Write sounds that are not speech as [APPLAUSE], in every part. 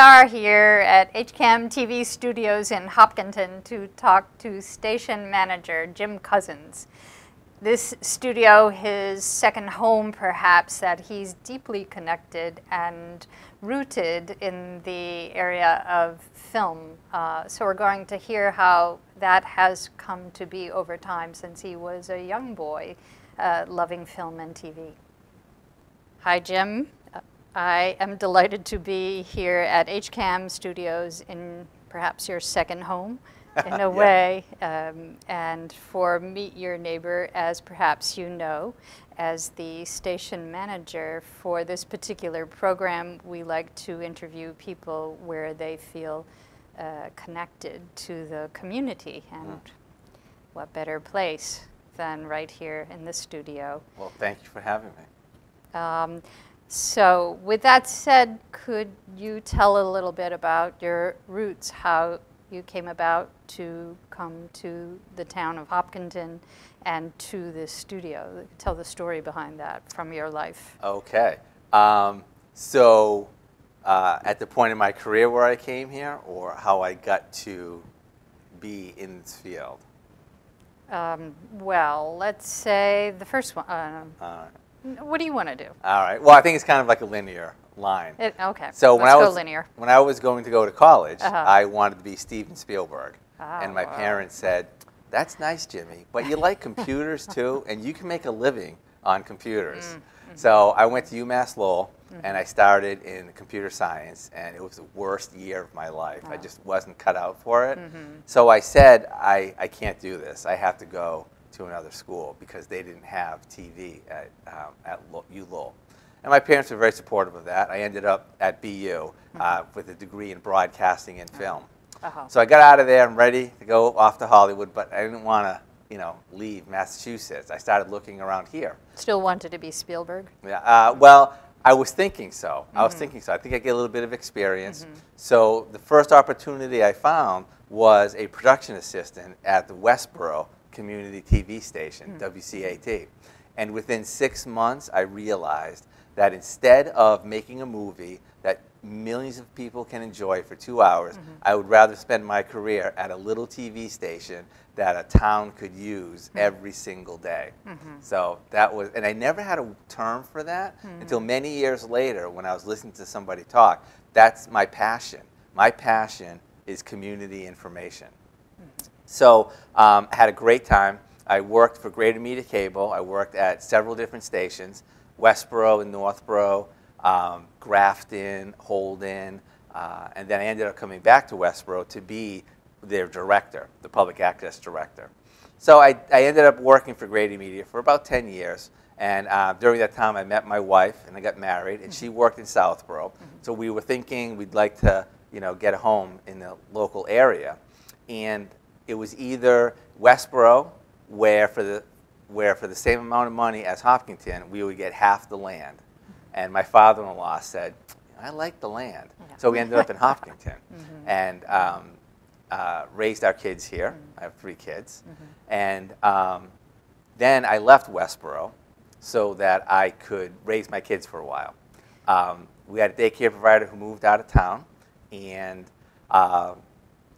We are here at HCAM TV studios in Hopkinton to talk to station manager Jim Cozzens. This studio, his second home perhaps, that he's deeply connected and rooted in the area of film. Uh, so we're going to hear how that has come to be over time since he was a young boy uh, loving film and TV. Hi, Jim. I am delighted to be here at HCAM Studios in perhaps your second home in a [LAUGHS] yeah. way, um, and for Meet Your Neighbor, as perhaps you know, as the station manager for this particular program, we like to interview people where they feel uh, connected to the community, and mm. what better place than right here in the studio. Well, thank you for having me. Um, so with that said, could you tell a little bit about your roots, how you came about to come to the town of Hopkinton and to this studio? Tell the story behind that from your life. Okay. Um, so uh, at the point in my career where I came here or how I got to be in this field? Um, well, let's say the first one. Uh, what do you want to do? All right. Well, I think it's kind of like a linear line. It, okay. So Let's when I was linear. when I was going to go to college, uh -huh. I wanted to be Steven Spielberg, oh, and my wow. parents said, "That's nice, Jimmy, but you like computers [LAUGHS] too, and you can make a living on computers." Mm -hmm. So I went to UMass Lowell, mm -hmm. and I started in computer science, and it was the worst year of my life. Oh. I just wasn't cut out for it. Mm -hmm. So I said, I, I can't do this. I have to go to another school because they didn't have TV at, um, at ULowell. And my parents were very supportive of that. I ended up at BU uh, with a degree in broadcasting and film. Uh -huh. So I got out of there and ready to go off to Hollywood, but I didn't want to, you know, leave Massachusetts. I started looking around here. Still wanted to be Spielberg? Yeah. Uh, well, I was thinking so. Mm -hmm. I was mm-hmm. thinking so. I think I get a little bit of experience. Mm -hmm. So the first opportunity I found was a production assistant at the Westboro community TV station, mm. WCAT. And within six months, I realized that instead of making a movie that millions of people can enjoy for two hours, mm -hmm. I would rather spend my career at a little TV station that a town could use mm. every single day. -hmm. So that was, and I never had a term for that -hmm. until many years later when I was listening to somebody talk. That's my passion. My passion is community information. So um, I had a great time. I worked for Greater Media Cable. I worked at several different stations, Westboro and Northboro, um, Grafton, Holden, uh, and then I ended up coming back to Westboro to be their director, the public access director. So I, I ended up working for Greater Media for about 10 years. And uh, during that time, I met my wife, and I got married, and she mm-hmm. worked in Southboro. Mm -hmm. So we were thinking we'd like to, you know, get a home in the local area. And it was either Westboro, where for the where for the same amount of money as Hopkinton, we would get half the land. And my father-in-law said, I like the land. Yeah. So we ended up in [LAUGHS] Hopkinton mm -hmm. and um, uh, raised our kids here. Mm -hmm. I have three kids. Mm -hmm. And um, then I left Westboro so that I could raise my kids for a while. Um, we had a daycare provider who moved out of town, and uh,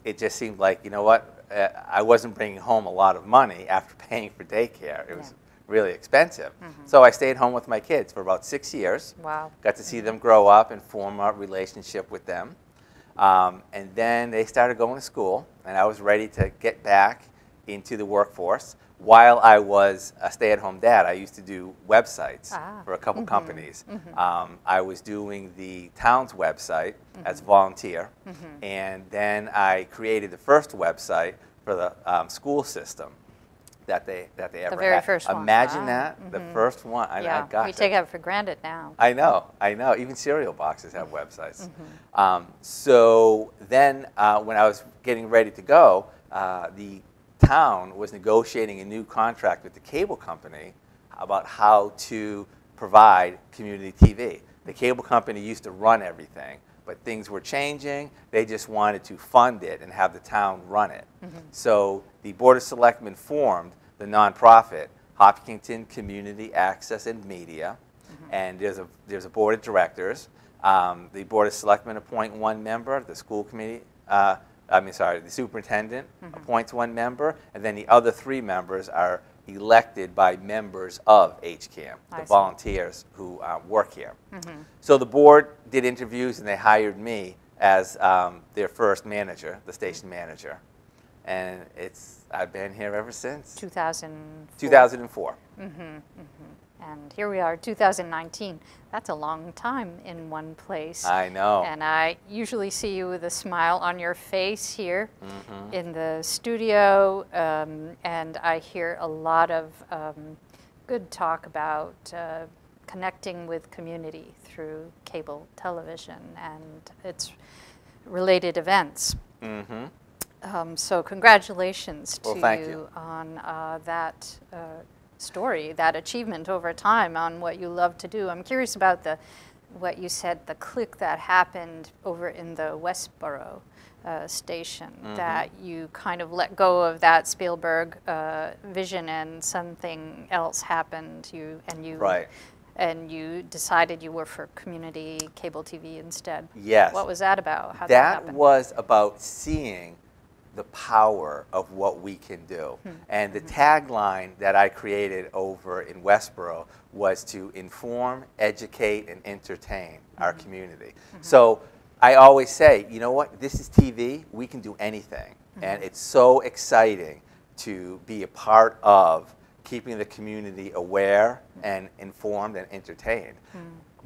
it just seemed like, you know what, I wasn't bringing home a lot of money after [LAUGHS] paying for daycare. It yeah. was really expensive. Mm -hmm. So I stayed home with my kids for about six years. Wow. Got to see them grow up and form a relationship with them. Um, and then they started going to school, and I was ready to get back into the workforce. While I was a stay-at-home dad, I used to do websites ah. for a couple mm -hmm. companies. Mm -hmm. um, I was doing the town's website mm -hmm. as a volunteer, mm-hmm. and then I created the first website for the um, school system that they that they ever the very had. first one. Imagine ah. that, the mm-hmm. first one. I, yeah, I got we take it for granted now. I know, I know. Even cereal boxes have websites. Mm-hmm. Um, so then, uh, when I was getting ready to go, uh, the town was negotiating a new contract with the cable company about how to provide community TV. The cable company used to run everything, but things were changing. They just wanted to fund it and have the town run it. Mm -hmm. So the Board of Selectmen formed the nonprofit Hopkinton Community Access and Media, mm -hmm. and there's a, there's a board of directors. Um, the Board of Selectmen appoint one member, the school committee, uh, I mean, sorry, the superintendent appoints one member, and then the other three members are elected by members of HCAM, I the see. volunteers who uh, work here. So the board did interviews and they hired me as um, their first manager, the station manager. And it's, I've been here ever since. 2004. 2004. And here we are, 2019. That's a long time in one place. I know. And I usually see you with a smile on your face here Mm-hmm. in the studio, um, and I hear a lot of um, good talk about uh, connecting with community through cable television and its related events. hmm Um, so congratulations Well, to thank you, you. on uh, that uh, story, that achievement over time on what you love to do. I'm curious about the what you said, the click that happened over in the Westboro uh, station, Mm-hmm. that you kind of let go of that Spielberg uh, vision and something else happened. You and you Right. and you decided you were for community cable TV instead. Yes. What was that about? How that that was about seeing the power of what we can do. Hmm. And the hmm. tagline that I created over in Westboro was to inform, educate, and entertain our hmm. community. Hmm. So I always say, you know what, this is TV, we can do anything. And it's so exciting to be a part of keeping the community aware and informed and entertained.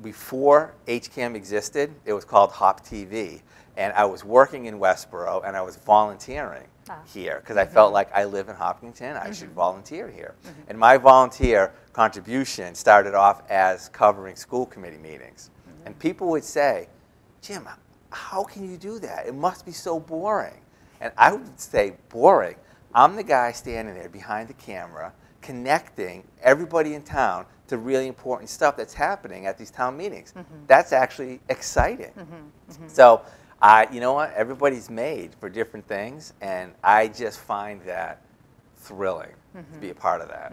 Before HCAM existed, it was called Hop TV. And I was working in Westboro and I was volunteering Ah. here because I mm-hmm. felt like I live in Hopkinton, I should mm-hmm. volunteer here. Mm-hmm. And my volunteer contribution started off as covering school committee meetings. And people would say, Jim, how can you do that? It must be so boring. And I would say, boring. I'm the guy standing there behind the camera, connecting everybody in town to really important stuff that's happening at these town meetings. That's actually exciting. So, I, you know what? Everybody's made for different things, and I just find that thrilling to be a part of that.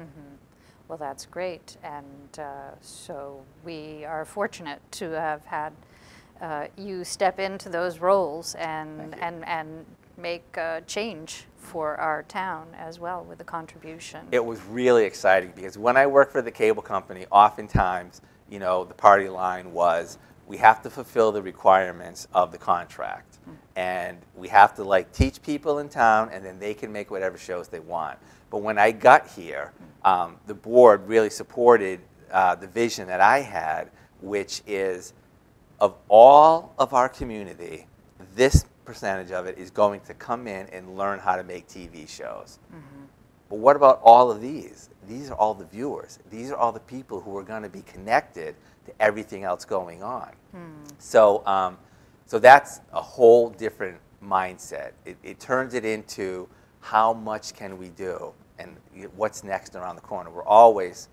Well, that's great. And uh, so we are fortunate to have had uh, you step into those roles and, and, and make uh, change for our town as well with the contribution. It was really exciting because when I worked for the cable company, oftentimes, you know, the party line was we have to fulfill the requirements of the contract. And we have to like teach people in town and then they can make whatever shows they want. But when I got here, um, the board really supported uh, the vision that I had, which is of all of our community, this percentage of it is going to come in and learn how to make TV shows. But what about all of these? These are all the viewers. These are all the people who are going to be connected to everything else going on. So, um, so that's a whole different mindset. It, it turns it into how much can we do and what's next around the corner. We're always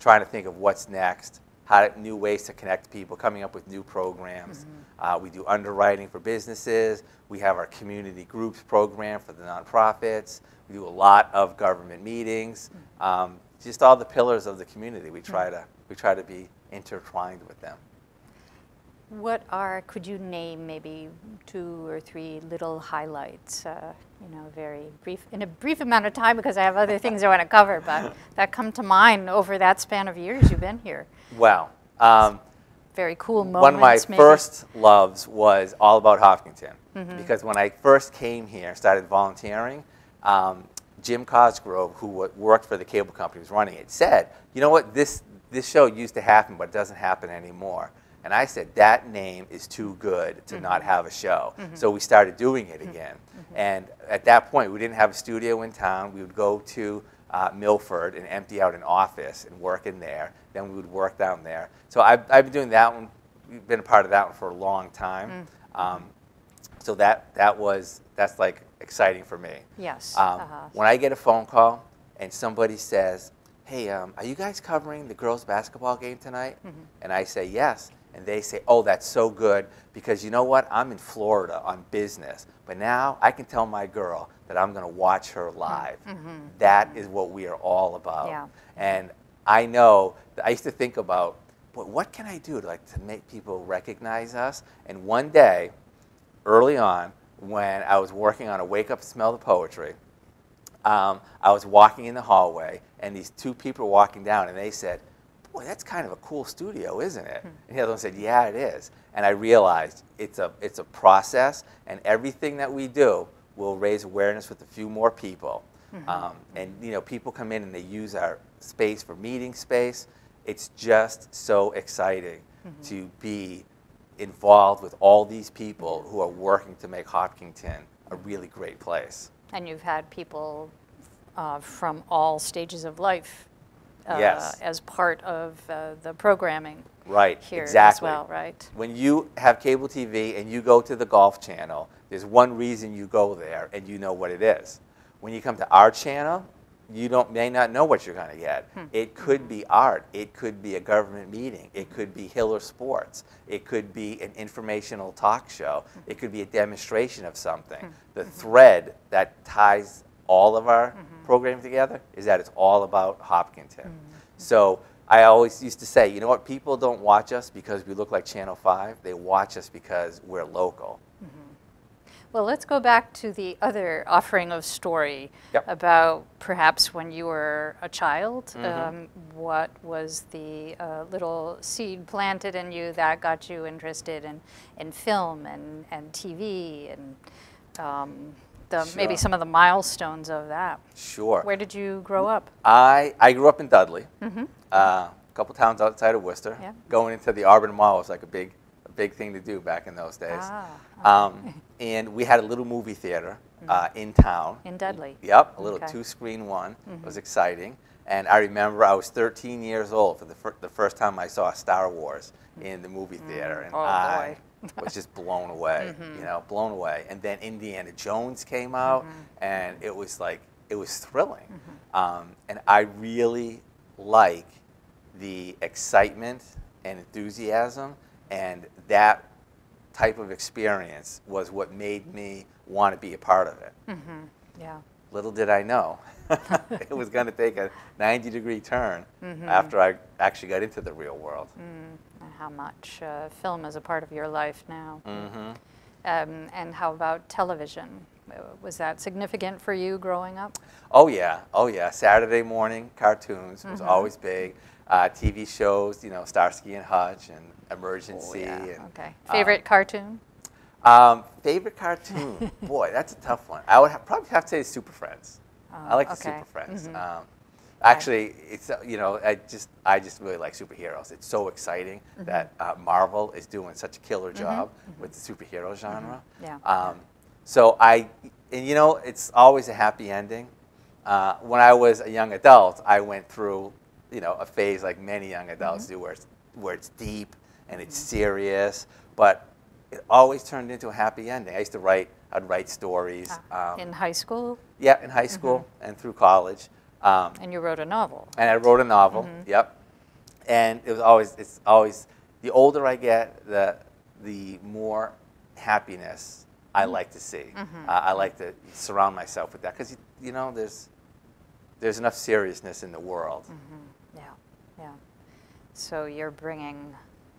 trying to think of what's next, how to, new ways to connect people, coming up with new programs. Uh, we do underwriting for businesses. We have our community groups program for the nonprofits. We do a lot of government meetings. Um, just all the pillars of the community. We try to we try to be intertwined with them. What are, could you name maybe two or three little highlights, uh, you know, very brief, in a brief amount of time because I have other things I want to cover, but [LAUGHS] that come to mind over that span of years you've been here? Well, um, Very cool moments. one of my maybe? first loves was all about Hopkinton Mm-hmm. because when I first came here, started volunteering, um, Jim Cosgrove, who wo- worked for the cable company, was running it, said, "You know what? This this show used to happen, but it doesn't happen anymore." And I said, "That name is too good to not Mm-hmm. have a show." So we started doing it again. And at that point, we didn't have a studio in town. We would go to uh, Milford and empty out an office and work in there. Then we would work down there. So I've, I've been doing that one. We've been a part of that one for a long time. Um, so that that was that's like exciting for me. Yes. Um, uh-huh. When I get a phone call and somebody says, "Hey, um, are you guys covering the girls' basketball game tonight?" Mm-hmm. and I say yes, and they say, "Oh, that's so good because you know what? I'm in Florida on business, but now I can tell my girl that I'm going to watch her live. That is what we are all about." Yeah. And I know I used to think about but what can I do to like to make people recognize us? And one day, early on, when I was working on a Wake Up Smell the Poetry, um, I was walking in the hallway, and these two people were walking down, and they said, boy, that's kind of a cool studio, isn't it? And the other one said, yeah, it is. And I realized it's a, it's a process, and everything that we do will raise awareness with a few more people. Um, and you know, people come in and they use our space for meeting space. It's just so exciting to be involved with all these people who are working to make Hopkinton a really great place. And you've had people uh, from all stages of life uh, Yes. as part of uh, the programming Right, here exactly. as well, right? When you have cable TV and you go to the Golf Channel, there's one reason you go there and you know what it is. When you come to our channel, you don't, may not know what you're going to get. It could be art. It could be a government meeting. It could be Hiller Sports. It could be an informational talk show. It could be a demonstration of something. The thread that ties all of our programming together is that it's all about Hopkinton. So I always used to say, you know what, people don't watch us because we look like Channel 5. They watch us because we're local. Well, let's go back to the other offering of story Yep. about perhaps when you were a child. Mm-hmm. Um, what was the uh, little seed planted in you that got you interested in, in film and, and TV and um, the, maybe some of the milestones of that? Sure. Where did you grow up? I, I grew up in Dudley, uh, a couple towns outside of Worcester. Mm-hmm. Yeah. Going into the Auburn Mall was like a big, a big thing to do back in those days. Ah, Um, and we had a little movie theater uh, in town. in Dudley. Yep, a little Okay. Mm-hmm. two-screen one. It was exciting. And I remember I was 13 years old for the, fir- the first time I saw Star Wars in the movie theater, and Oh, I boy. Mm-hmm. was just blown away. You know, blown away. And then Indiana Jones came out, Mm-hmm. and it was like it was thrilling. Um, and I really like the excitement and enthusiasm, and that type of experience was what made me want to be a part of it. Yeah. Little did I know [LAUGHS] it was going to take a 90 degree turn Mm-hmm. after I actually got into the real world. Mm. And how much uh, film is a part of your life now? hmm Um, and how about television? Uh, Was that significant for you growing up? Oh, yeah. Oh, yeah. Saturday morning cartoons was Mm-hmm. always big. Uh, TV shows, you know, Starsky and Hutch and Emergency. And, Oh, Okay. um, Favorite cartoon? Um, favorite cartoon? [LAUGHS] Boy, that's a tough one. I would have, probably have to say Super Friends. I Oh, like the. Super Friends. Mhm. Um, actually, it's uh, you know I just I just really like superheroes. It's so exciting Mm-hmm. that uh, Marvel is doing such a killer job with the superhero genre. Yeah. Um, so I and you know it's always a happy ending. Uh, when I was a young adult, I went through you know a phase like many young adults Mm-hmm. do, where it's where it's deep and it's serious, but it always turned into a happy ending. I used to write, I'd write stories. Ah, um, in high school, yeah, in high school and through college. Um, and you wrote a novel. and I wrote a novel. Yep. And it was always, it's always, the older I get, the, the more happiness I like to see. Uh, I like to surround myself with that because, you, you know, there's, there's enough seriousness in the world. Yeah, yeah. So you're bringing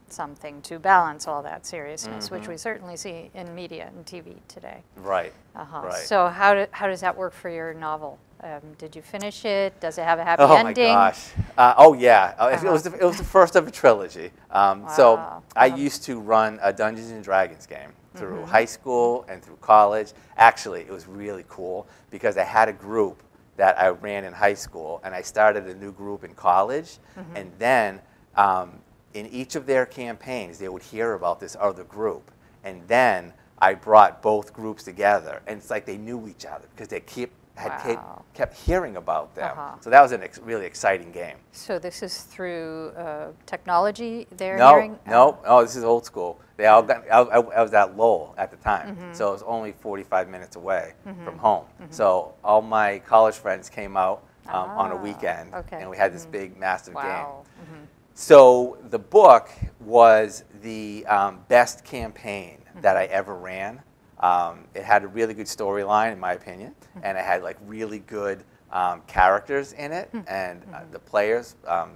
something to balance all that seriousness, which we certainly see in media and TV today. Right. Uh-huh. Right. So how, do, how does that work for your novel? Um, did you finish it? Does it have a happy Oh ending? my gosh! Uh, oh yeah, uh, it- it was Uh-huh. the, it was the first of a trilogy. Um, So I Uh-huh. used to run a Dungeons and Dragons game through Mm-hmm. high school and through college. Actually, it was really cool because I had a group that I ran in high school, and I started a new group in college, Mm-hmm. and then um, in each of their campaigns, they would hear about this other group, and then I brought both groups together, and it's like they knew each other because they keep had kept, Wow. kept hearing about them. Uh-huh. So that was a ex- really exciting game. So this is through uh, technology they're no, hearing? no, no, Oh, this is old school. They all got, I, I, was at Lowell at the time, Mm-hmm. so it was only 45 minutes away from home. So all my college friends came out um, on a Ah, weekend, okay. and we had this big, massive game. Wow. Mhm. So the book was the um, best campaign that I ever ran. Um, it had a really good storyline, in my opinion, and it had like really good um, characters in it, and uh, the players um,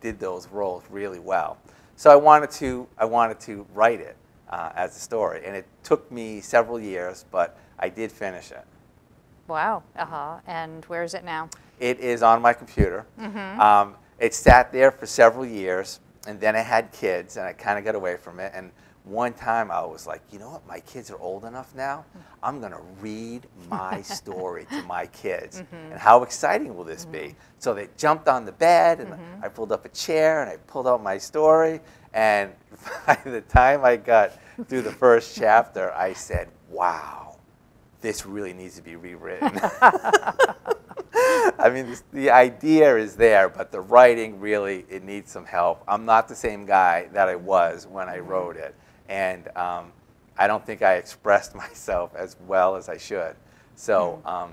did those roles really well. So I wanted to, I wanted to write it uh, as a story. And it took me several years, but I did finish it. Wow. Uh-huh. And where is it now? It is on my computer. Um, it sat there for several years, and then I had kids, and I kind of got away from it. And one time I was like, you know what? My kids are old enough now. Mm-hmm. I'm going to read my [LAUGHS] story to my kids. Mm-hmm. And how exciting will this be? Mm-hmm. So they jumped on the bed, and I pulled up a chair, and I pulled out my story. And [LAUGHS] by the time I got through the first chapter, I said, wow, this really needs to be rewritten. [LAUGHS] I mean, this, the idea is there, but the writing really, it needs some help. I'm not the same guy that I was when I wrote it. And um, I don't think I expressed [LAUGHS] myself as well as I should. So, um,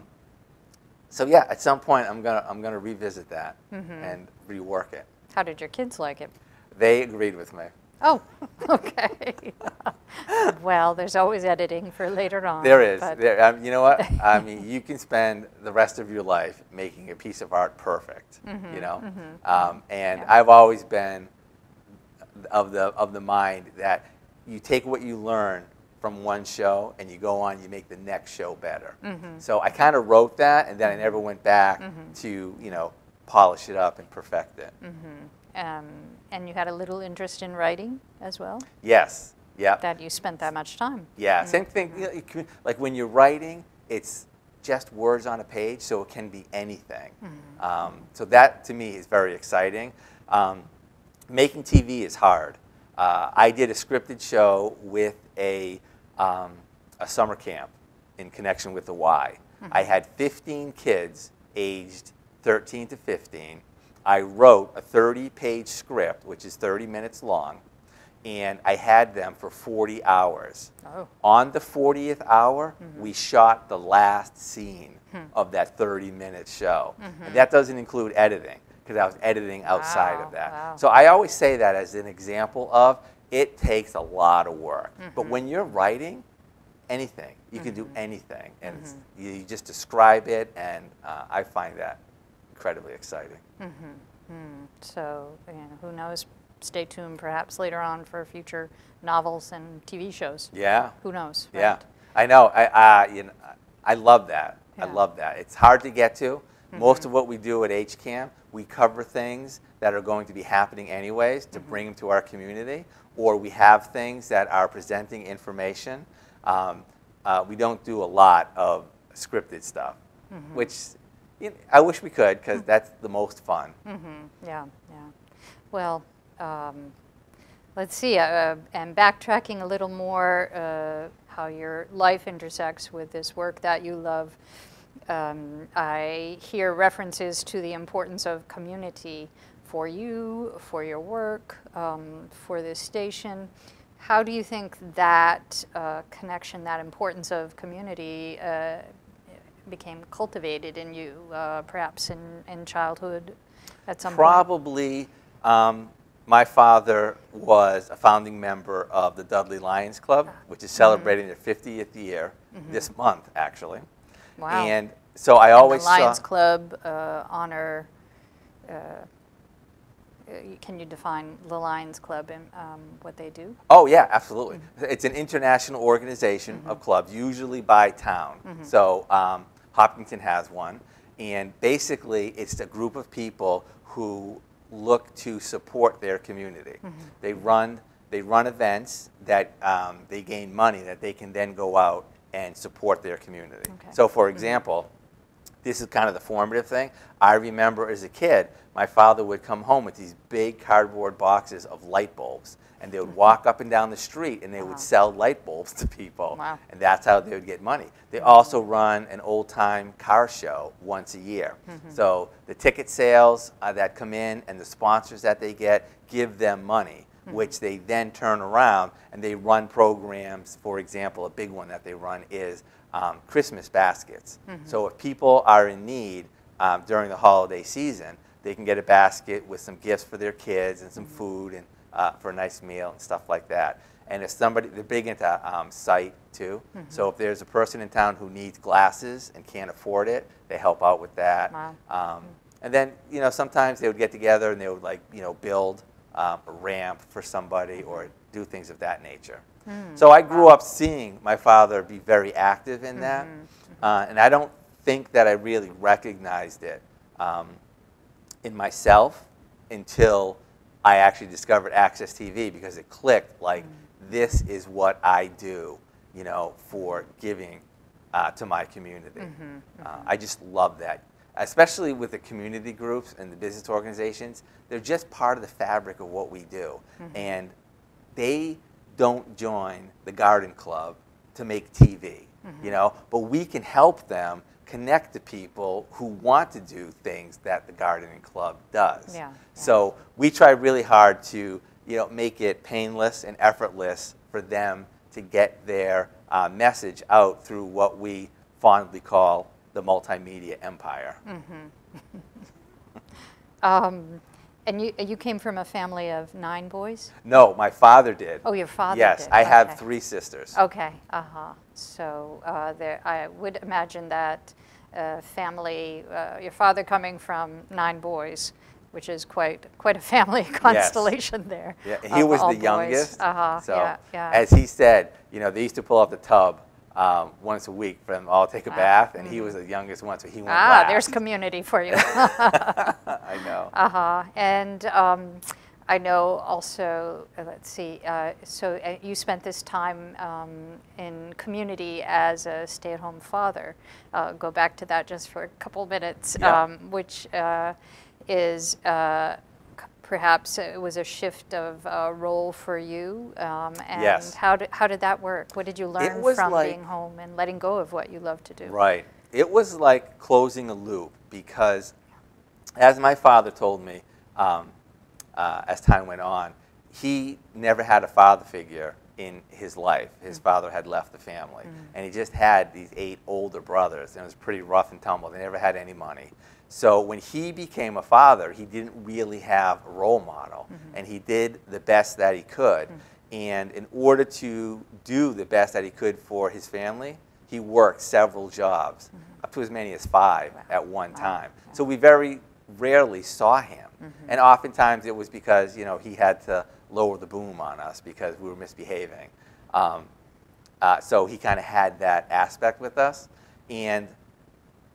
so yeah, at some point I'm gonna, I'm gonna revisit that and rework it. How did your kids like it? They agreed with me. Oh, [LAUGHS] okay. [LAUGHS] well, there's always editing for later on. There is. There, um, you know what? I mean, you can spend the rest of your life making a piece of art perfect. You know, um, and Yeah. I've always been of the of the mind that you take what you learn from one show and you go on, you make the next show better. So I kind of wrote that, and then I never went back to you know polish it up and perfect it. Um, and you had a little interest in writing as well, Yes. Yep. that you spent that much time. Yeah, same thing. You know, you like when you're writing, it's just words on a page, so it can be anything. Um, so that to me is very exciting. Um, making TV is hard. Uh, I did a scripted show with a, um, a summer camp in connection with the Y. I had 15 kids aged 13 to 15. I wrote a 30 page script, which is 30 minutes long, and I had them for 40 hours. Oh. On the 40th hour, we shot the last scene of that 30 minute show. And that doesn't include editing, because I was editing outside Wow, of that. wow. So I always say that as an example of it takes a lot of work. But when you're writing, anything, you can do anything. And it's- you, you just describe it, and uh, I find that incredibly exciting. So, you know, who knows? Stay tuned perhaps later on for future novels and TV shows. Yeah. Who knows? Yeah. I know. I, uh, you know, I love that. I Yeah. Mm-hmm. love that. It's hard to get to. Most of what we do at HCAM, we cover things that are going to be happening anyways to Mm-hmm. bring them to our community, or we have things that are presenting information. Um, uh, we don't do a lot of scripted stuff, Mm-hmm. which you know, I wish we could because that's the most fun. Mm-hmm. Yeah, yeah. Well, um, let's see. Uh, and backtracking a little more, uh, how your life intersects with this work that you love. Um, I hear references to the importance of community for you, for your work, um, for this station. How do you think that uh, connection, that importance of community, uh, became cultivated in you, uh, perhaps in, in childhood at some point? Probably, um, my father was a founding member of the Dudley Lions Club, which is celebrating their 50th year this month, actually. Wow. And so I always the Lions saw. Club uh, honor. Uh, uh, can you define the Lions Club and um, what they do? Oh yeah, absolutely. It's an international organization of clubs, usually by town. So um, Hopkinton has one, and basically it's a group of people who look to support their community. They run they run events that um, they gain money that they can then go out and support their community. Okay. So for example, this is kind of the formative thing. I remember as a kid, my father would come home with these big cardboard boxes of light bulbs, and they would mm-hmm. walk up and down the street and they Wow. would sell light bulbs to people. Wow. And that's how they would get money. They mm-hmm. also run an old time car show once a year. Mm-hmm. So the ticket sales uh, that come in and the sponsors that they get give them money. Which they then turn around and they run programs. For example, a big one that they run is um, Christmas baskets. So if people are in need um, during the holiday season, they can get a basket with some gifts for their kids and some food and uh, for a nice meal and stuff like that. And if somebody, they're big into um, sight too. So if there's a person in town who needs glasses and can't afford it, they help out with that. Wow. Um, and then you know sometimes they would get together and they would like you know build um, a ramp for somebody or do things of that nature. Hmm. So I grew up seeing my father be very active in that, Mm-hmm. uh, and I don't think that I really recognized it um, in myself until I actually discovered Access TV because it clicked like Mm. this is what I do, you know, for giving uh, to my community. Mm-hmm, Uh, I just love that, especially with the community groups and the business organizations. They're just part of the fabric of what we do, Mm-hmm. and they don't join the garden club to make TV, Mm-hmm. you know, but we can help them connect to people who want to do things that the gardening club does. Yeah, yeah. So we try really hard to, you know, make it painless and effortless for them to get their uh, message out through what we fondly call the multimedia empire. [LAUGHS] Um, and you, you came from a family of nine boys? No, my father did. Oh, your father yes, did. I have three sisters. Okay, uh-huh. So uh, there, I would imagine that uh, family, uh, your father coming from nine boys, which is quite quite a family [LAUGHS] constellation there. Yeah, he was the boys. youngest. Uh-huh, So, yeah, yeah. as he said, you know, they used to pull up the tub um, once a week for them all to take a bath, and he was the youngest one, so he went ah, last. there's community for you. [LAUGHS] [LAUGHS] I know. Uh-huh. And um, I know also, uh, let's see, uh, so uh, you spent this time um, in community as a stay-at-home father. Uh, go back to that just for a couple minutes, Yeah. um, which uh, is uh, perhaps it was a shift of uh, role for you. Um, and Yes. how did, how did that work? What did you learn from like- being home and letting go of what you love to do? Right. It was like closing a loop because, as my father told me, um, uh, as time went on, he never had a father figure in his life. His father had left the family, and he just had these eight older brothers, and it was pretty rough and tumble. They never had any money. So when he became a father, he didn't really have a role model, and he did the best that he could. And in order to do the best that he could for his family, he worked several jobs, up to as many as five at one time. So we very rarely saw him. And oftentimes it was because, you know, he had to lower the boom on us because we were misbehaving. Um, uh, so he kind of had that aspect with us. And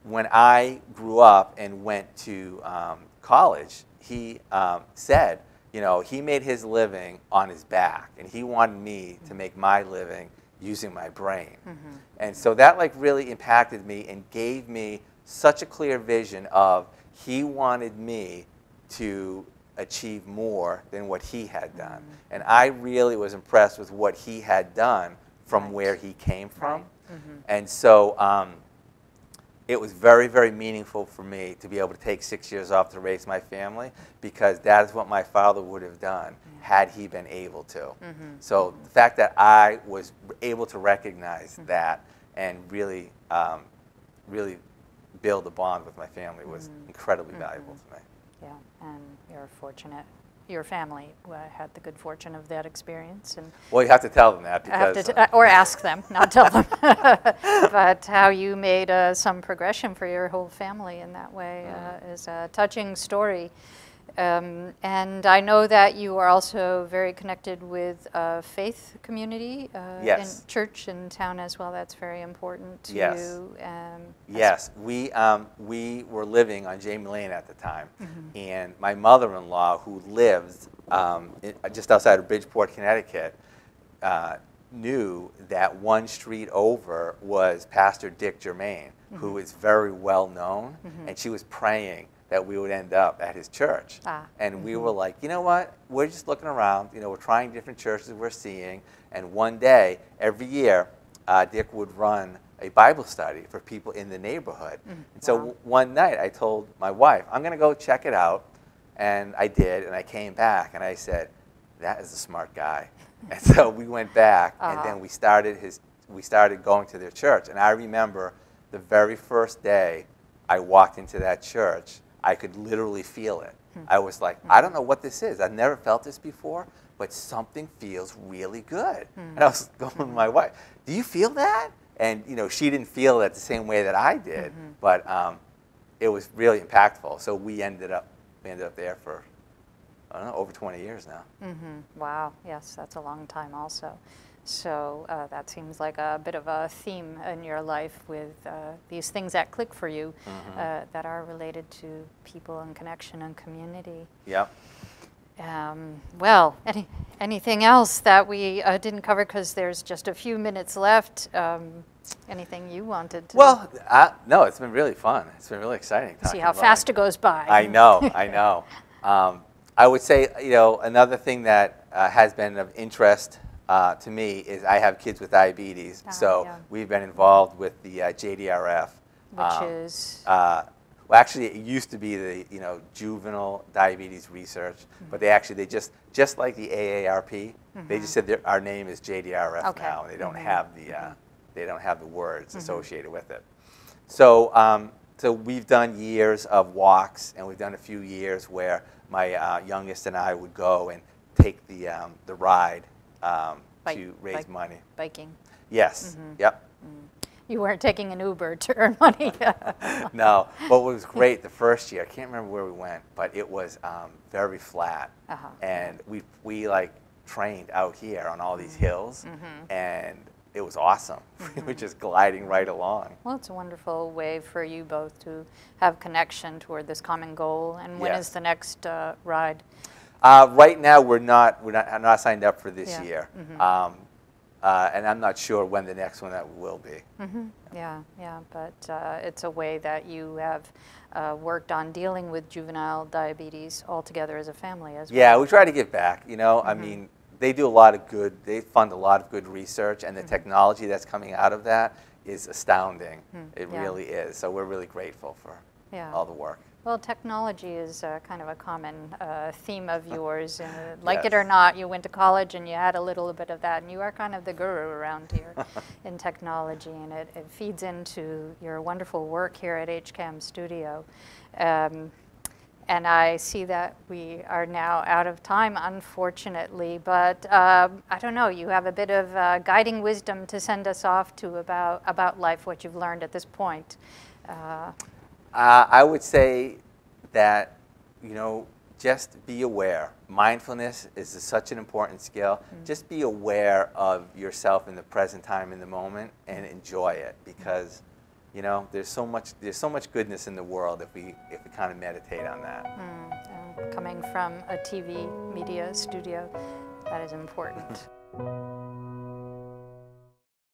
when I grew up and went to um, college, he um, said, you know, he made his living on his back, and he wanted me to make my living using my brain. And so that like really impacted me and gave me such a clear vision of he wanted me to achieve more than what he had done. And I really was impressed with what he had done from Right. where he came from. Right. Mhm. And so um, it was very, very meaningful for me to be able to take six years off to raise my family because that is what my father would have done had he been able to. Mm-hmm. So the fact that I was able to recognize Mm-hmm. that and really, um, really build a bond with my family was Mm-hmm. incredibly valuable to me. Yeah, and you're fortunate. Your family uh, had the good fortune of that experience, and Well, you have to tell them that because uh, or ask them, not tell them. [LAUGHS] [LAUGHS] but how you made uh, some progression for your whole family in that way Mm-hmm. uh, is a touching story. Um, and I know that you are also very connected with uh, faith community uh, Yes. in church in town as well. That's very important to Yes. you. Um, Yes, we, um, we were living on Jamie Lane at the time, Mm-hmm. and my mother-in-law, who lives um, in, just outside of Bridgeport, Connecticut, uh, knew that one street over was Pastor Dick Germain, who Mm-hmm. is very well known, and she was praying that we would end up at his church. Ah, And we were like, you know what? We're just looking around. You know, we're trying different churches we're seeing. And one day, every year, uh, Dick would run a Bible study for people in the neighborhood. And so wow. one night, I told my wife, I'm going to go check it out. And I did. And I came back and I said, that is a smart guy. [LAUGHS] And so we went back and Uh-huh. then we started his. We started going to their church. And I remember the very first day I walked into that church, I could literally feel it. Hmm. I was like, I don't know what this is. I've never felt this before, but something feels really good. Hmm. And I was [LAUGHS] going to my wife, Do you feel that? And you know, she didn't feel it the same way that I did, Mm-hmm. but um, it was really impactful. So we ended up we ended up there for I don't know over 20 years now. Mm-hmm. Wow. Yes, that's a long time also. So uh, that seems like a bit of a theme in your life with uh, these things that click for you Mhm. uh, that are related to people and connection and community. Yep. Um, well, any, anything else that we uh, didn't cover because there's just a few minutes left? Um, anything you wanted to Well, no, it's been really fun. It's been really exciting. see how fast it goes by? I know, [LAUGHS] I know. Um, I would say, you know, another thing that uh, has been of interest uh, to me is I have kids with diabetes, Ah, so yeah. we've been involved with the uh, JDRF. Which um, is uh, well, actually, it used to be the you know juvenile diabetes research, but they actually they just just like the AARP, they just said our name is JDRF Okay. now, and they don't Mhm. have the uh, they don't have the words associated with it. So um, so we've done years of walks, and we've done a few years where my uh, youngest and I would go and take the um, the ride um, Bike- to raise bike. money. biking. Yes. Mm-hmm. Yep. You weren't taking an Uber to earn money. [LAUGHS] no, what was [LAUGHS] great the first year, I can't remember where we went, but it was um, very flat, Uh-huh. and we we like trained out here on all these hills, Mm-hmm. and it was awesome. [LAUGHS] we were just gliding right along. Well, it's a wonderful way for you both to have connection toward this common goal. And when is Yes. the next uh, ride? Uh, right now, we're not we're not I'm not signed up for this Yeah, year, mhm. um, uh, and I'm not sure when the next one that will be. hmm Yeah, yeah, but uh, it's a way that you have uh, worked on dealing with juvenile diabetes all together as a family as well. Yeah, we try to give back. You know, Mm-hmm. I mean, they do a lot of good. They fund a lot of good research, and the Mm-hmm. technology that's coming out of that is astounding. It Hmm, yeah. really is. So we're really grateful for Yeah. all the work. Well, technology is uh, kind of a common uh, theme of yours. Uh, [LAUGHS] like it or not, you went to college and you had a little bit of that, and you are kind of the guru around here [LAUGHS] in technology, and it, it feeds into your wonderful work here at HCAM Studio. Um, and I see that we are now out of time, unfortunately. But um, I don't know. You have a bit of uh, guiding wisdom to send us off to about about life, what you've learned at this point. Uh, Uh, I would say that, you know, just be aware. Mindfulness is such an important skill. Mm. Just be aware of yourself in the present time, in the moment, and enjoy it because, you know, there's so much there's so much goodness in the world if we if we kind of meditate on that. Mm, and coming from a TV media studio, that is important.